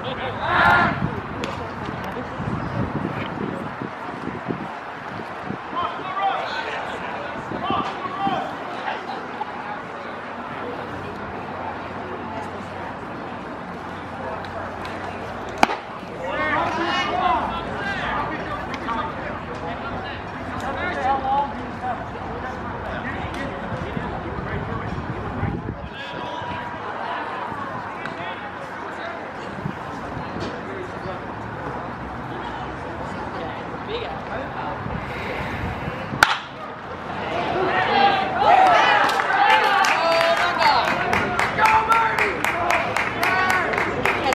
Ah! idea. Um,